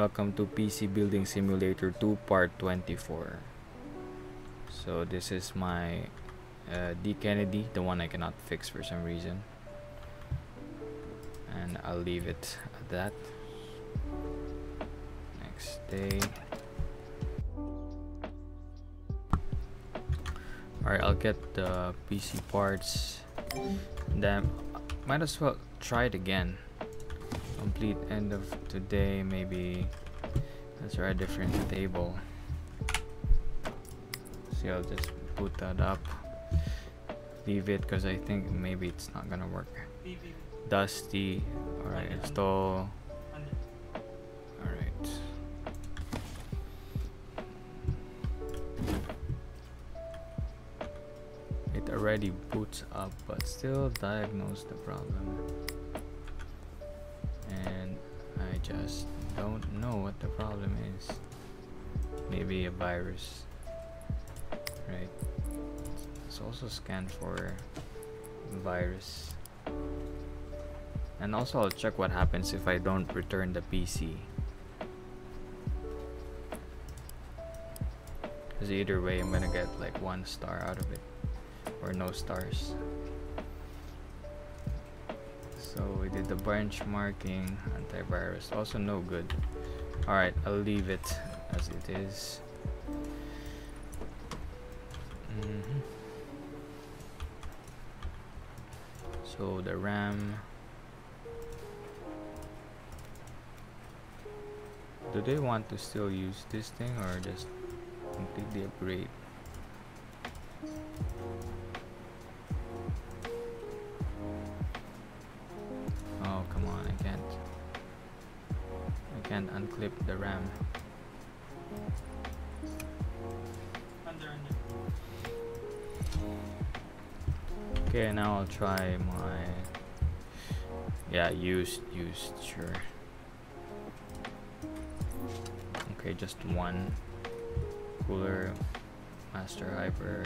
Welcome to PC Building Simulator 2 Part 24. So this is my uh, D Kennedy, the one I cannot fix for some reason. And I'll leave it at that. Next day. Alright, I'll get the PC parts. Then might as well try it again complete end of today maybe. Let's try a different table. See I'll just put that up. Leave it because I think maybe it's not gonna work. Dusty. Alright install. Alright. It already boots up but still diagnose the problem just don't know what the problem is. Maybe a virus. Right. Let's also scan for virus. And also I'll check what happens if I don't return the PC. Because either way I'm gonna get like one star out of it. Or no stars. So we did the benchmarking, antivirus, also no good. Alright, I'll leave it as it is. Mm -hmm. So the RAM. Do they want to still use this thing or just completely upgrade? Unclip the RAM. Okay, now I'll try my yeah used used sure. Okay, just one cooler master hyper.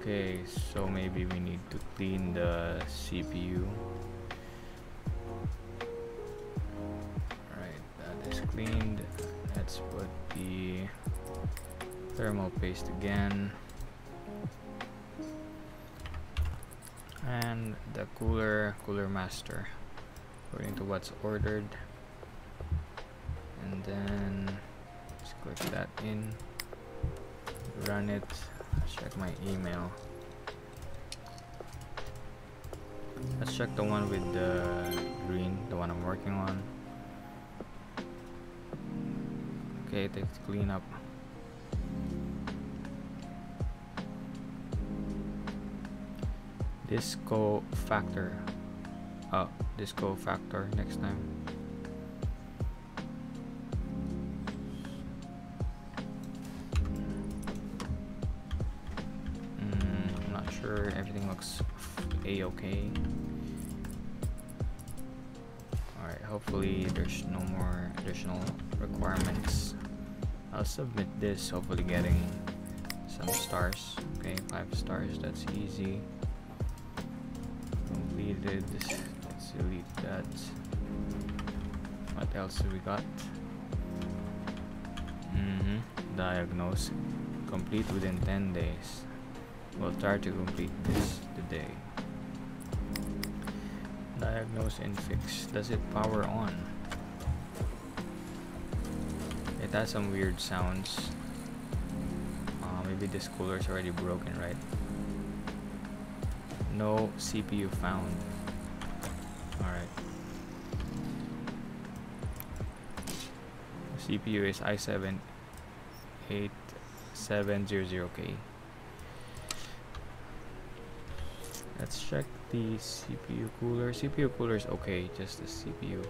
Okay, so maybe we need to clean the CPU. Thermal paste again. And the cooler, cooler master, according to what's ordered. And then just click that in, run it, check my email. Let's check the one with the green, the one I'm working on. Okay, it takes cleanup. Disco factor. Oh, disco factor next time. Mm, I'm not sure everything looks a-okay. Alright, hopefully there's no more additional requirements. I'll submit this, hopefully getting some stars. Okay, five stars, that's easy. Completed. Let's delete that. What else do we got? Mm -hmm. Diagnose. Complete within 10 days. We'll try to complete this today. Diagnose and fix. Does it power on? It has some weird sounds. Uh, maybe this cooler is already broken, right? No CPU found. CPU is i7 8700K. Let's check the CPU cooler. CPU cooler is okay, just the CPU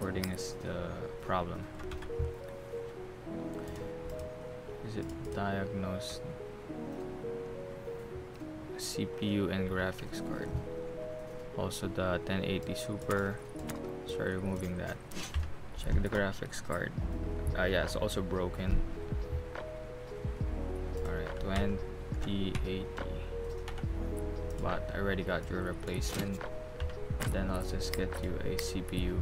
porting is the problem. is it diagnosed CPU and graphics card also the 1080 super start removing that check the graphics card. Uh, yeah it's also broken. Alright 2080 but I already got your replacement. Then I'll just get you a CPU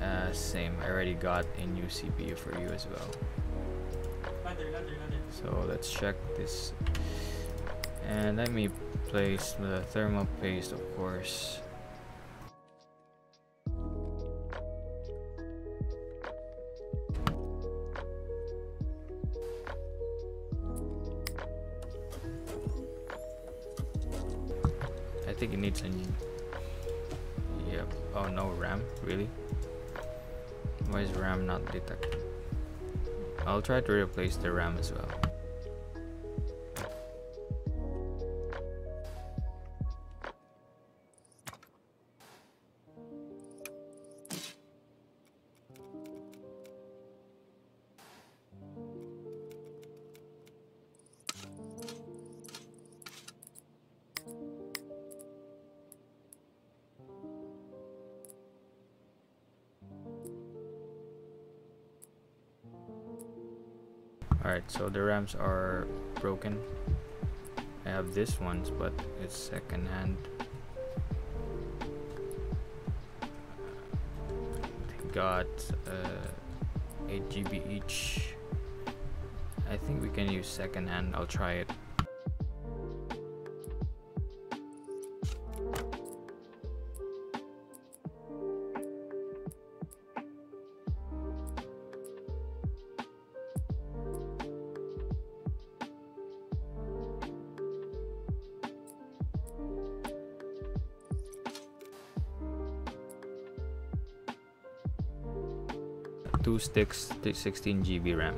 uh, same. I already got a new CPU for you as well. So let's check this. And let me place the thermal paste of course Try to replace the RAM as well are broken. I have this ones, but it's second hand. Got uh, 8 GB each. I think we can use second hand. I'll try it. Sticks 16 GB RAM.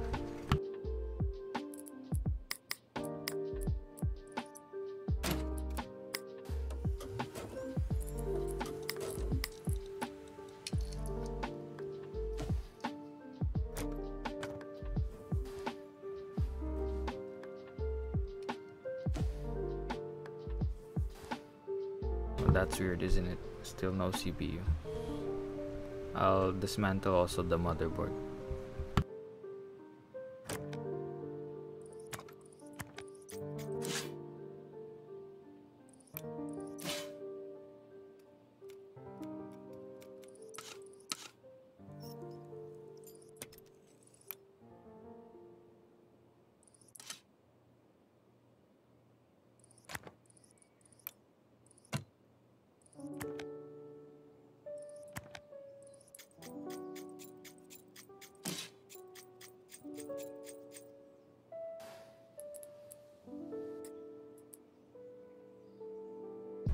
That's weird isn't it? Still no CPU I'll dismantle also the motherboard.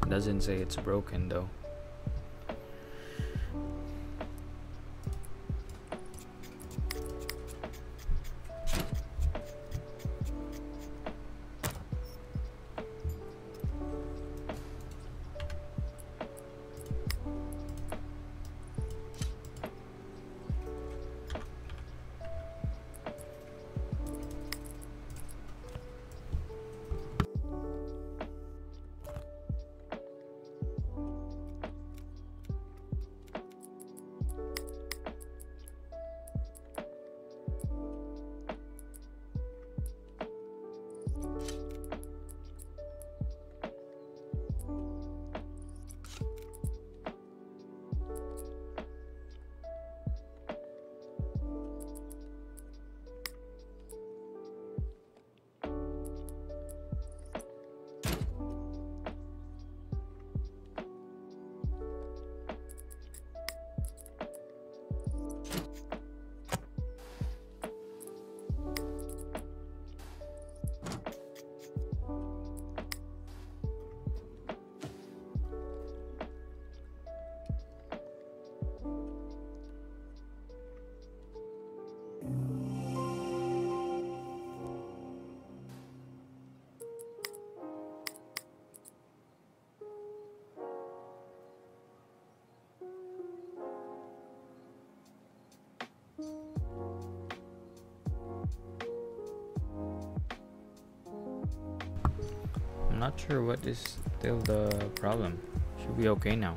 Doesn't say it's broken though. Not sure what is still the problem. Should be okay now.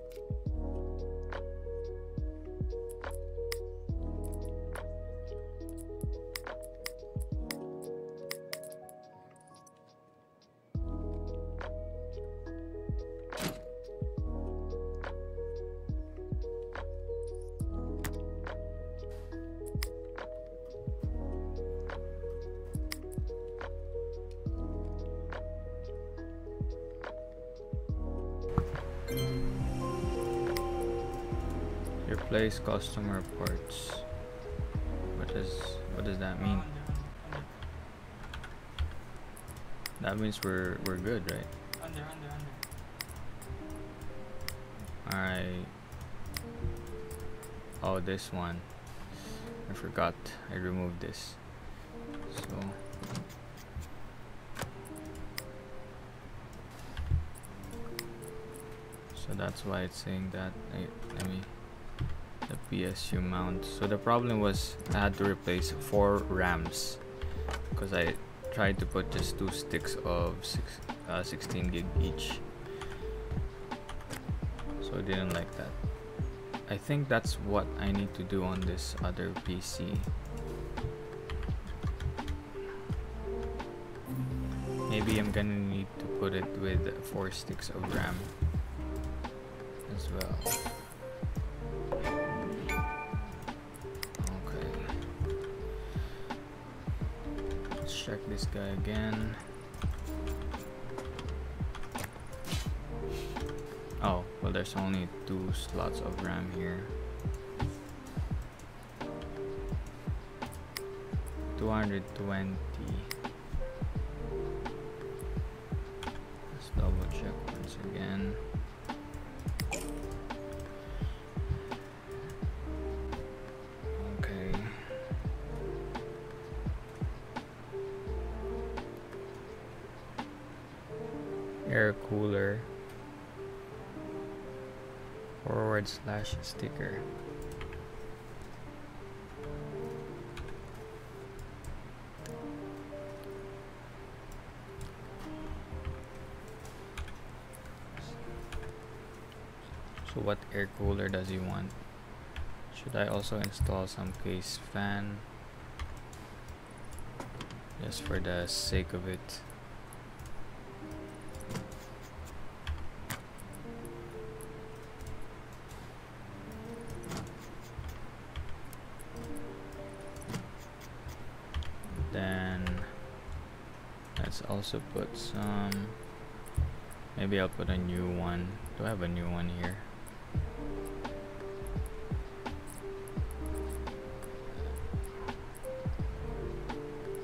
Replace customer parts. What does what does that mean? That means we're we're good, right? Under, under, under. Alright. Oh, this one. I forgot. I removed this. So. So that's why it's saying that. I, let me. PSU mount. So the problem was I had to replace four RAMs because I tried to put just two sticks of six, uh, 16 gig each. So I didn't like that. I think that's what I need to do on this other PC. Maybe I'm gonna need to put it with four sticks of RAM as well. Let's check this guy again. Oh, well there's only two slots of RAM here. 220. Sticker. So what air cooler does he want? Should I also install some case fan? Just for the sake of it also put some. Maybe I'll put a new one. Do I have a new one here?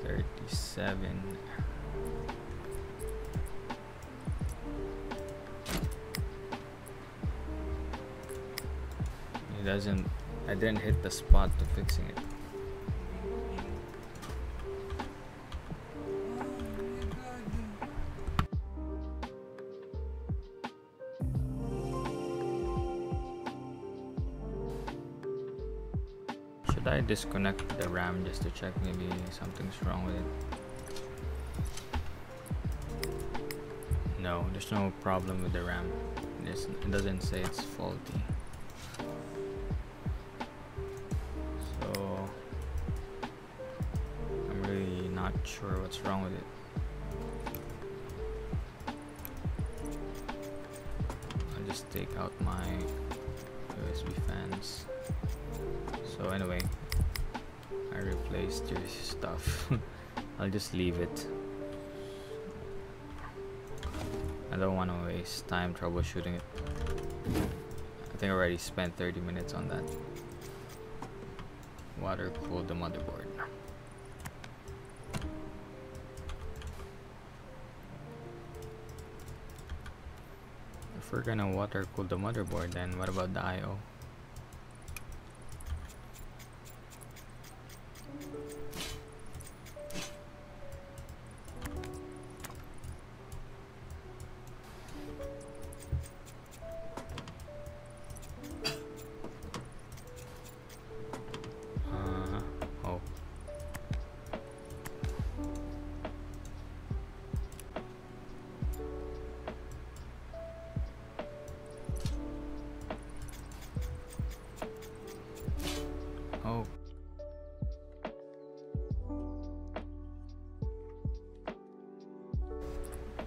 37 it doesn't I didn't hit the spot to fixing it disconnect the RAM just to check maybe something's wrong with it? No, there's no problem with the RAM. it doesn't say it's faulty. So I'm really not sure what's wrong with it. Stuff. I'll just leave it. I don't want to waste time troubleshooting it. I think I already spent 30 minutes on that. Water cooled the motherboard. If we're gonna water cool the motherboard then what about the IO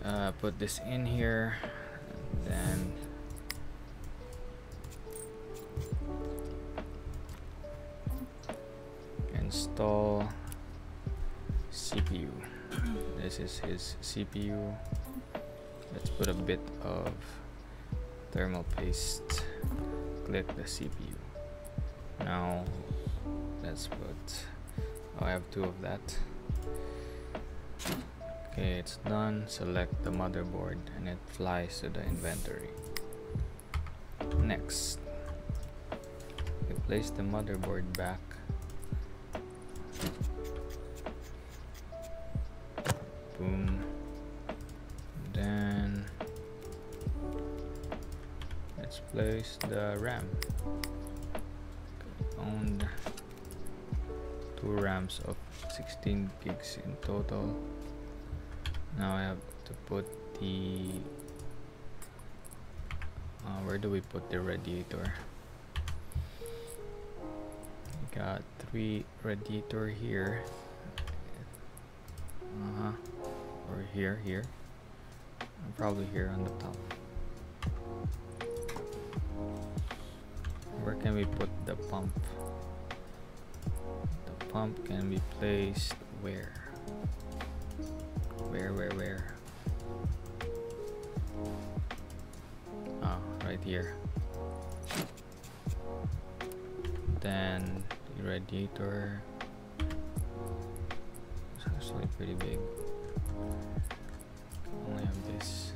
uh, put this in here then install CPU this is his CPU let's put a bit of thermal paste click the CPU now let's put oh, I have two of that Okay, it's done. Select the motherboard and it flies to the inventory. Next, we place the motherboard back. Boom. Then let's place the RAM. Owned two RAMs of 16 gigs in total now I have to put the uh, where do we put the radiator we got three radiator here. Uh-huh. Or here here. Probably here on the top. Where can we put the pump? The pump can be placed where where, where, where? Oh, right here. Then the radiator is actually pretty big. Only have this.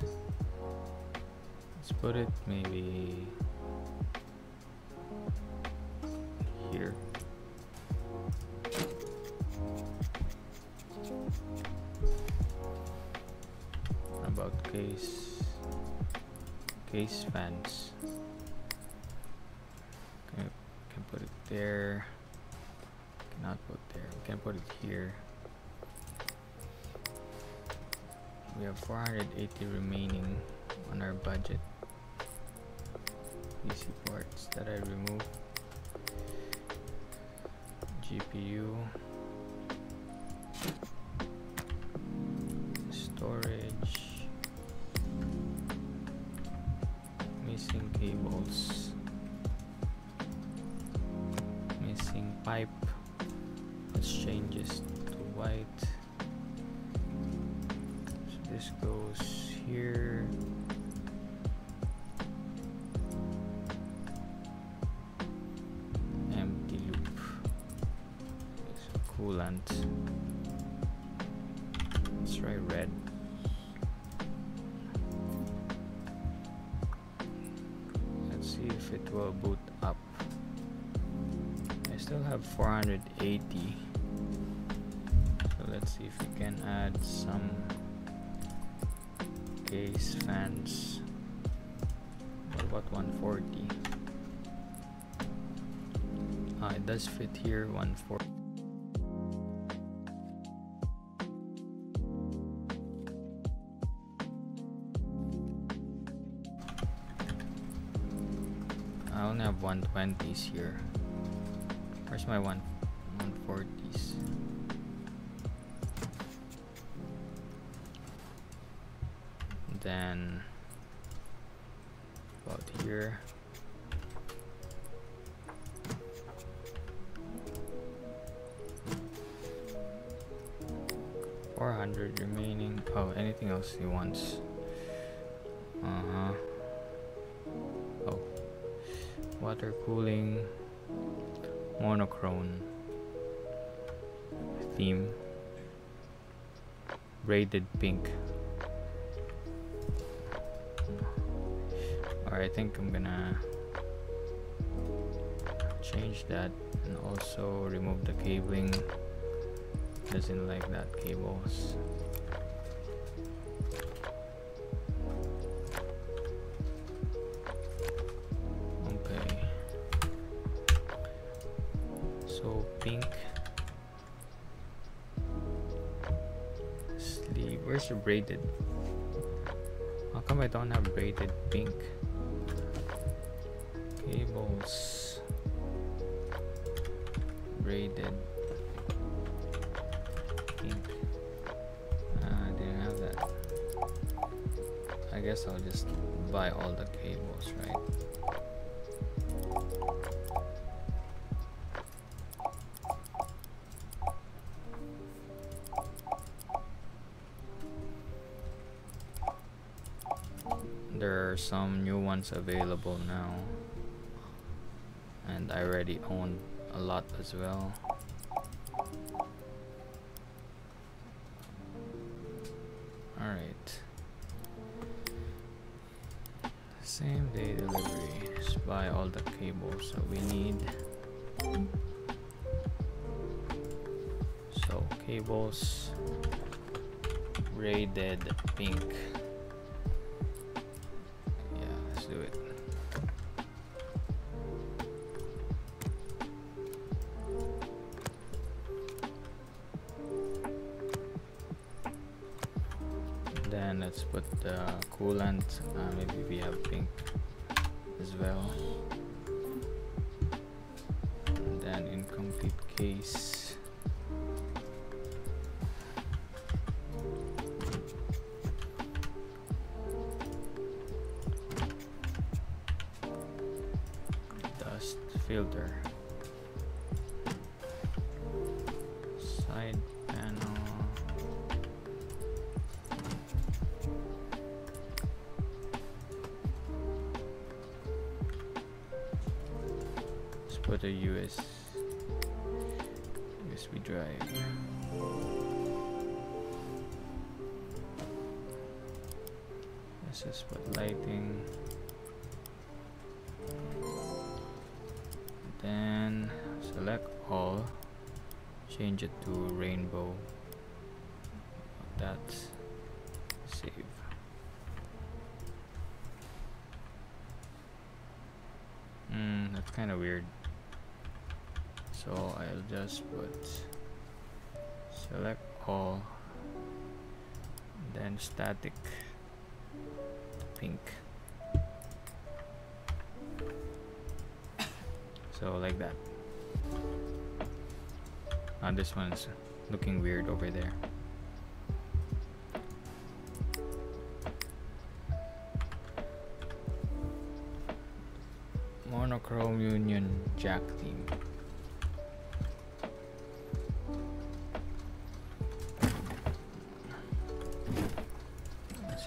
Let's put it maybe case case fans. Okay, can put it there. Cannot put there. We can put it here. We have 480 remaining on our budget. PC parts that I removed. GPU. Coolant. Let's try red. Let's see if it will boot up. I still have 480. So let's see if we can add some case fans. What about 140? Ah, it does fit here 140. 120s here. Where's my one 140s? Monochrome theme, braided pink. Or I think I'm gonna change that and also remove the cabling. Doesn't like that cables. Braided? How come I don't have braided pink? Cables. Braided some new ones available now. And I already own a lot as well. Put the coolant. Uh, maybe we have pink as well. And then incomplete case. US USB drive. Let's just put lighting. Then select all, change it to rainbow. Just put select all then static pink. So like that. Now this one's looking weird over there. Monochrome union jack theme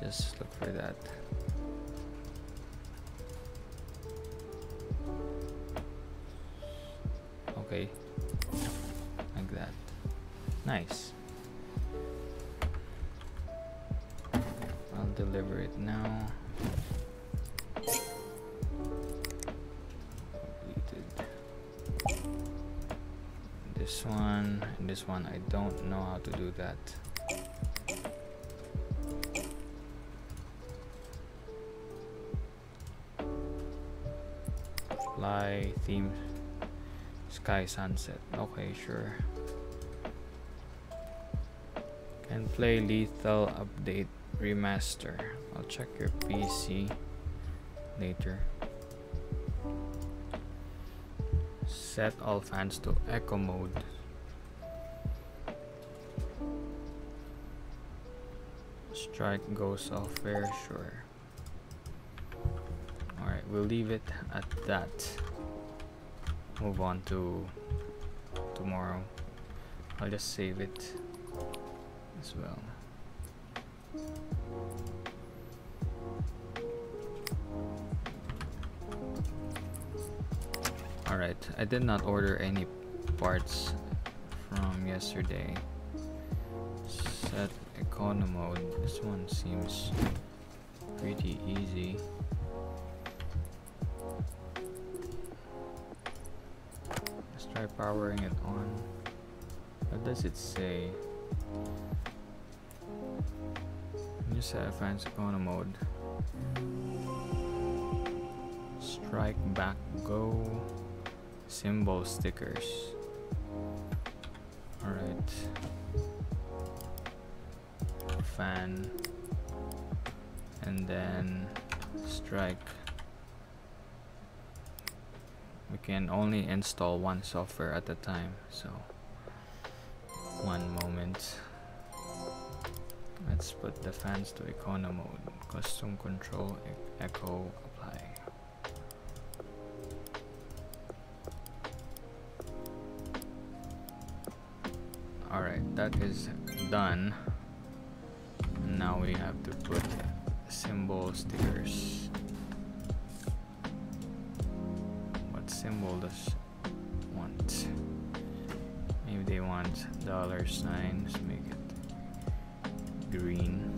just look for that. Okay. Like that. Nice. I'll deliver it now. Completed. This one and this one. I don't know how to do that theme sky sunset. Okay sure. Can play lethal update remaster. I'll check your PC later. Set all fans to echo mode. Strike go software sure. Alright we'll leave it at that move on to tomorrow. I'll just save it as well. Alright I did not order any parts from yesterday. Set econo mode. This one seems pretty easy try powering it on. What does it say? You set advanced econo mode. Strike back go. Symbol stickers. Alright. Fan. And then strike we can only install one software at a time so one moment. Let's put the fans to econo mode. Custom control e echo apply. Alright that is done. Now we have to put symbol stickers symbol does want. Maybe they want dollar signs make it green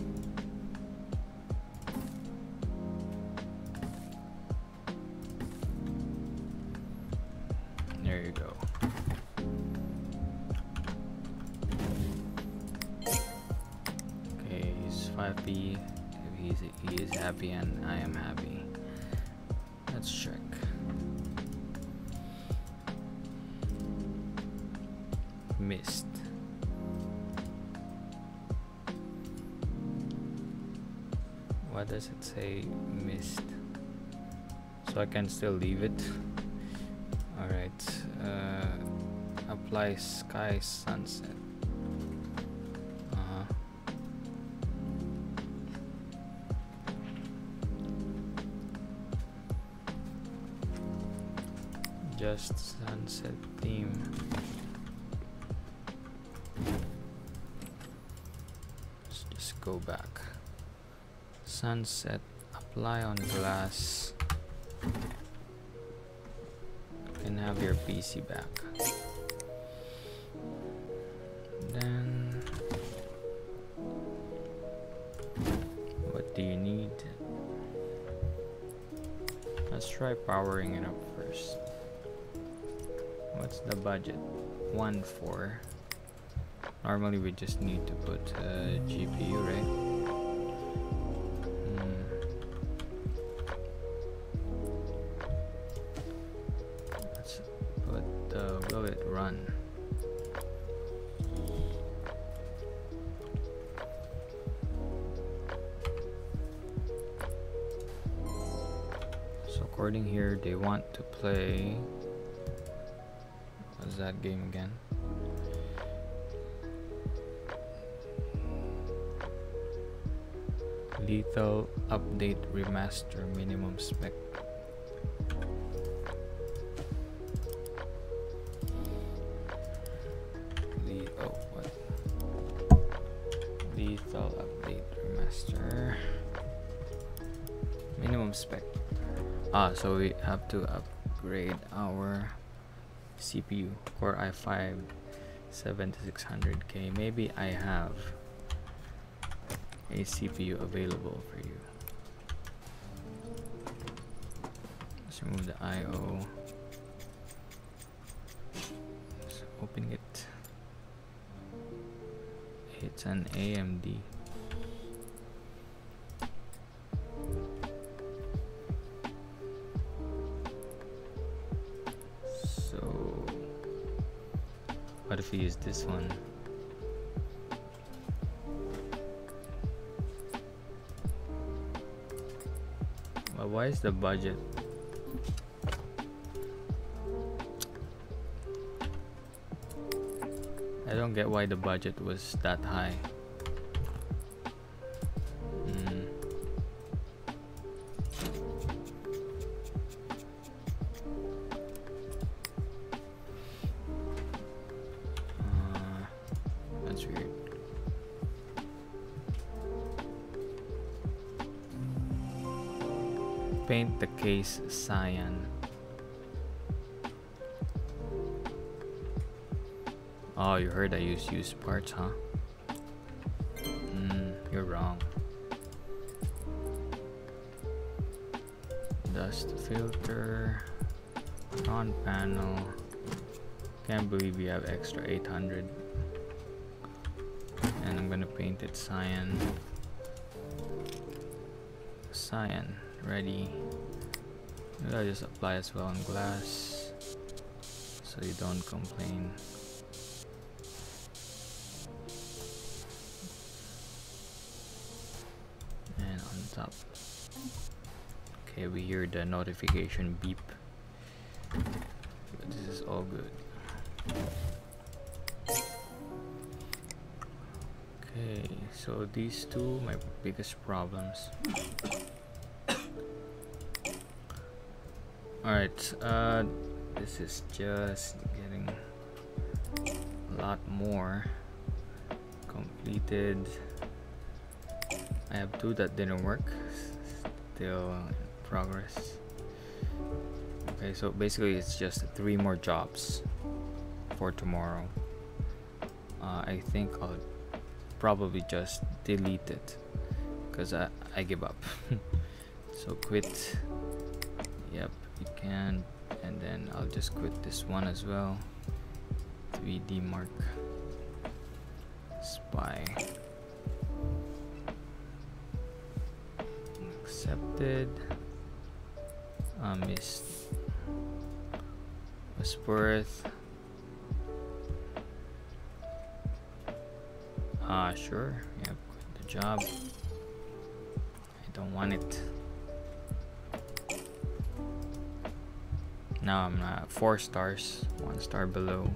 what does it say missed? So I can still leave it. Alright uh, apply sky sunset. Uh-huh. Just sunset theme. Let's just go back sunset apply on glass can have your PC back. Then what do you need? Let's try powering it up first. What's the budget? One four. Normally we just need to put uh, a GPU right lethal update remaster minimum spec. The oh what? Update remaster. Minimum spec. Ah so we have to upgrade our CPU Core i5 7600K maybe I have a CPU available for you. Let's remove the IO let's open it. It's an AMD so what if we use this one the budget I don't get why the budget was that high. Cyan. Oh, you heard I use used parts, huh? Hmm, you're wrong. Dust filter, front panel. Can't believe we have extra 800. And I'm gonna paint it cyan. Cyan, ready. I'll just apply as well on glass so you don't complain. and on top. Okay we hear the notification beep. But this is all good. Okay so these two my biggest problems alright uh this is just getting a lot more completed. I have two that didn't work. Still in progress. Okay so basically it's just three more jobs for tomorrow. Uh, I think I'll probably just delete it because I, I give up. So quit. Yep can and then I'll just quit this one as well. 3d mark. Spy. Accepted. Uh, missed was worth ah uh, sure. Yep quit the job. I don't want it now I'm at four stars one star below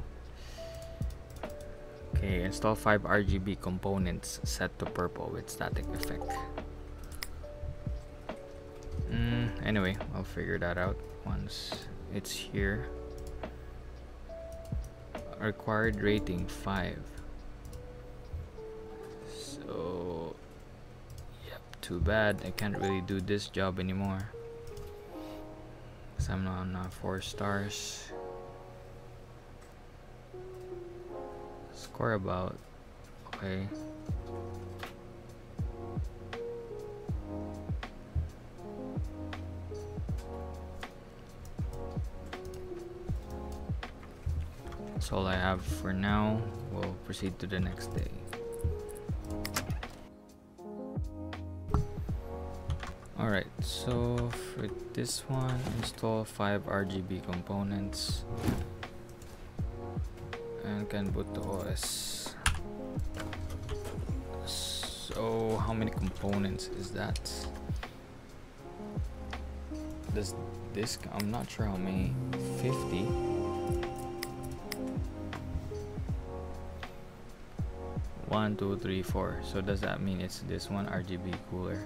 okay install five RGB components set to purple with static effect Mm, anyway, I'll figure that out once it's here. Required rating 5. So, yep, too bad. I can't really do this job anymore. Because I'm on uh, 4 stars. Score about. Okay. That's all I have for now. We'll proceed to the next day. So for this one, install 5 RGB components. And can boot the OS. So how many components is that? Does this I'm not sure how many. 50 one two three four. So does that mean it's this one RGB cooler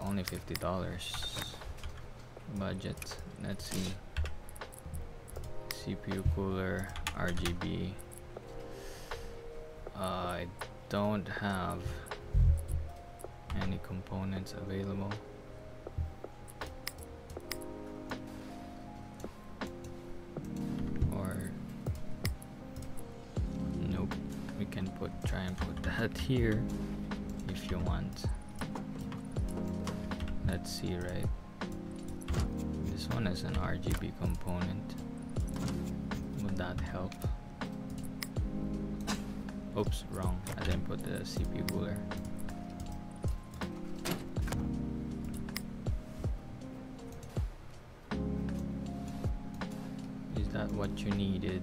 only fifty dollars. Budget let's see. CPU cooler RGB uh, I don't have any components available. Or nope we can put try and put that here if you want let's see right? This one is an RGB component. Would that help? Oops wrong. I didn't put the CPU cooler. Is that what you needed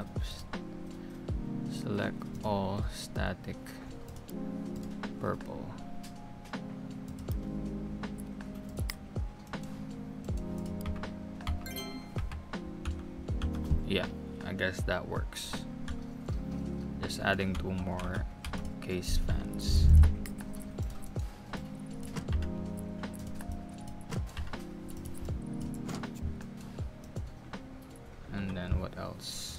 apps select all static purple. Yeah I guess that works. Just adding two more case fans. And then what else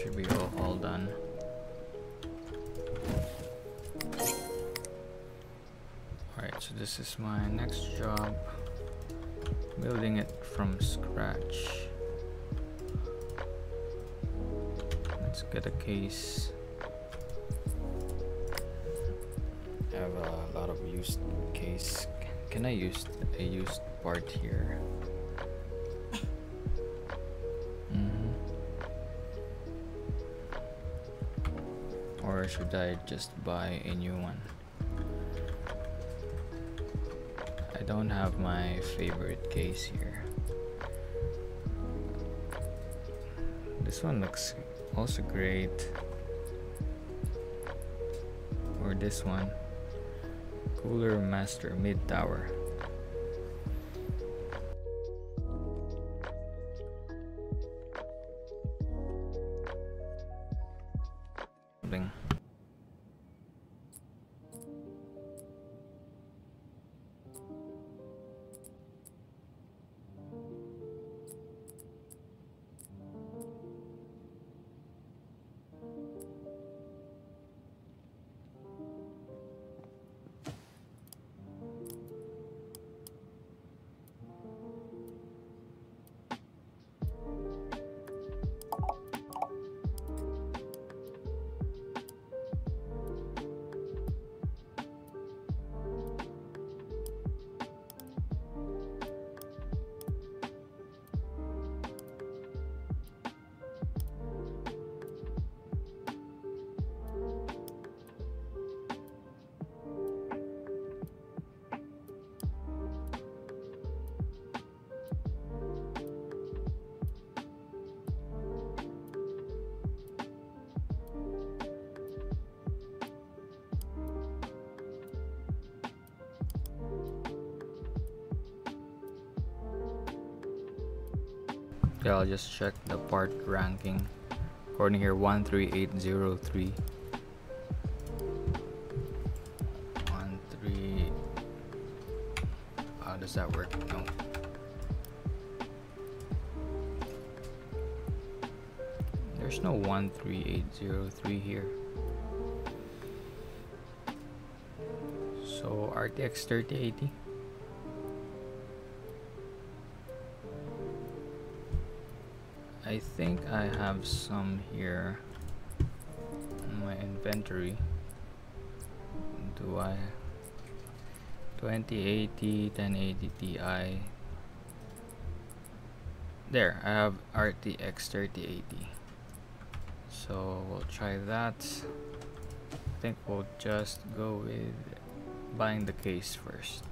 should be all, all done. Alright, so this is my next job. Building it from scratch. Let's get a case. I have a lot of used case. Can I use a used part here? Should I just buy a new one? I don't have my favorite case here. This one looks also great. Or this one. Cooler Master Mid Tower. Yeah, I'll just check the part ranking. According here, 13803. 1, 3. How uh, does that work? No. There's no 13803 here. So RTX 3080. Think I have some here in my inventory. Do I? 2080 1080 Ti there I have RTX 3080 so we'll try that. I think we'll just go with buying the case first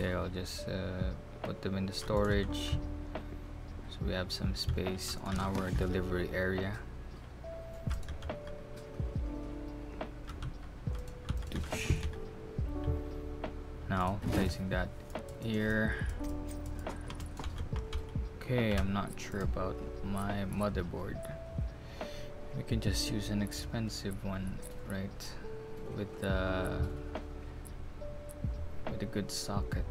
okay I'll just uh, put them in the storage. So we have some space on our delivery area. Now placing that here. Okay I'm not sure about my motherboard. We can just use an expensive one right? With the with a good socket.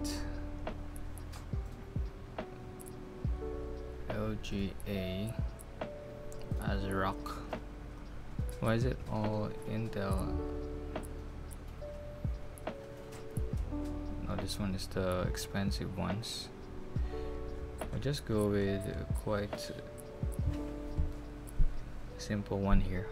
LGA ASRock why is it all Intel No, this one is the expensive ones. I'll just go with quite simple one here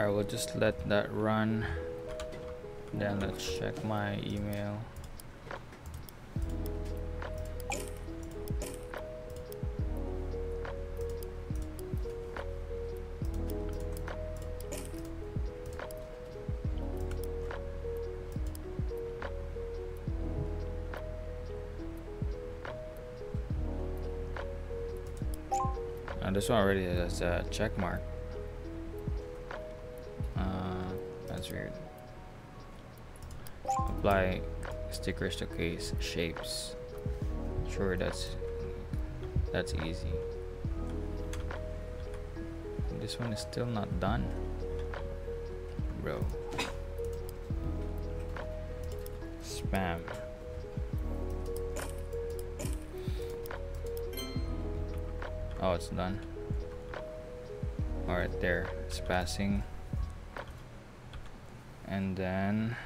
Alright, we'll just let that run then let's check my email this one already has a check mark. Weird. Apply stickers to case shapes. Sure, that's that's easy. This one is still not done, bro. Spam. Oh, it's done. Alright, there. It's passing. And then...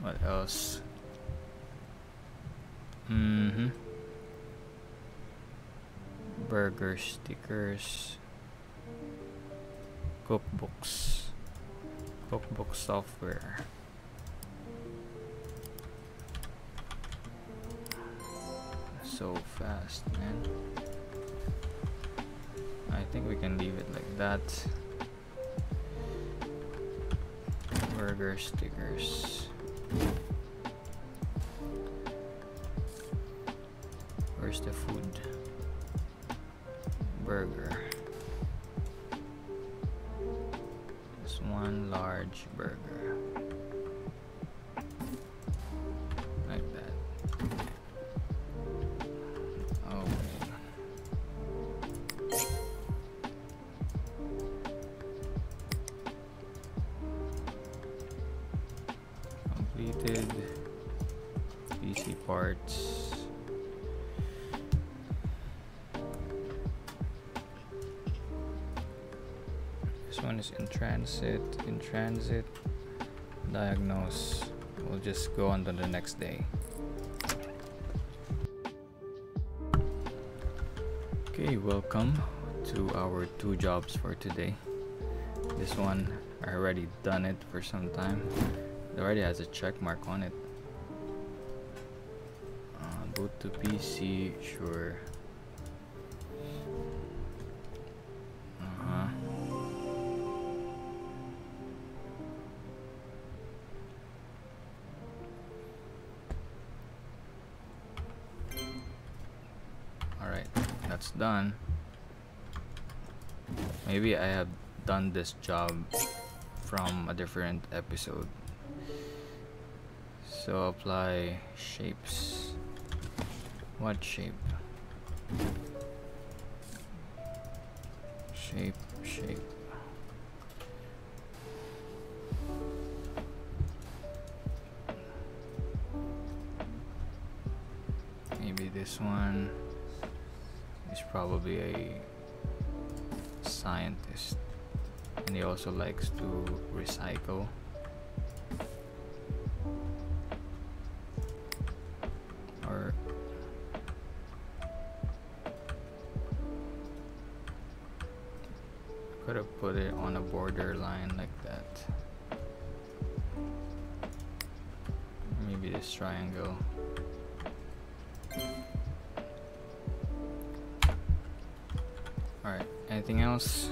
What else? Mm-hmm. Burger stickers. Cookbooks. Cookbook software. so fast, man. I think we can leave it like that. Burger stickers. Where's the food? Burger. This one large burger. In transit. In transit. Diagnose. We'll just go on to the next day. Okay, welcome to our two jobs for today. This one, I already done it for some time. It already has a check mark on it. Uh, boot to PC, sure. This job from a different episode. So apply shapes. What shape? Shape, shape. Maybe this one is probably a scientist and he also likes to recycle. Or could have put it on a borderline like that. Maybe this triangle. Alright, anything else?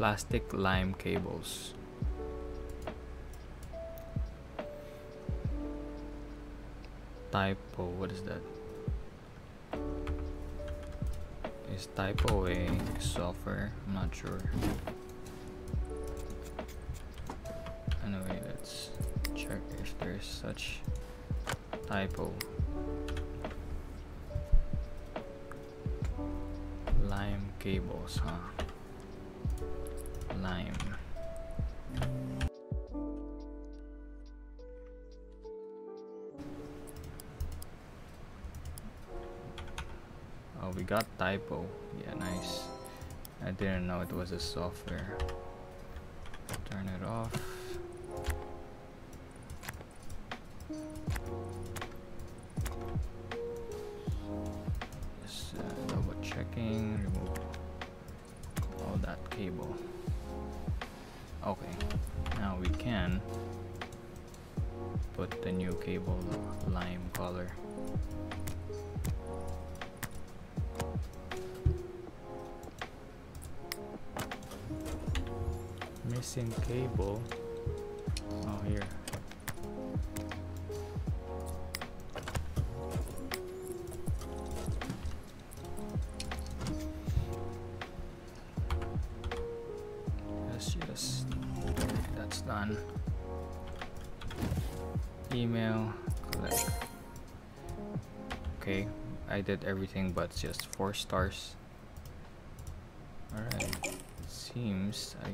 Plastic lime cables. Typo, what is that? Is typo a software? I'm not sure. Anyway, let's check if there's such typo. We got typo. Yeah, nice. I didn't know it was a software. Turn it off. Just uh, double checking, remove all the cable. Okay, now we can put the new cable lime color. Missing cable. Oh, here. Yes, yes. That's done. Email, collect. Okay, I did everything but just four stars. Alright, seems I,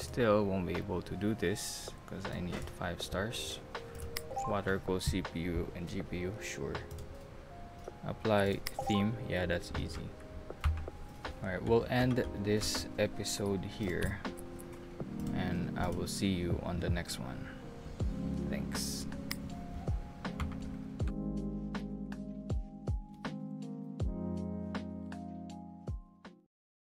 still won't be able to do this because I need five stars. Water cool CPU and GPU, sure. Apply theme, yeah, that's easy. Alright, we'll end this episode here and I will see you on the next one.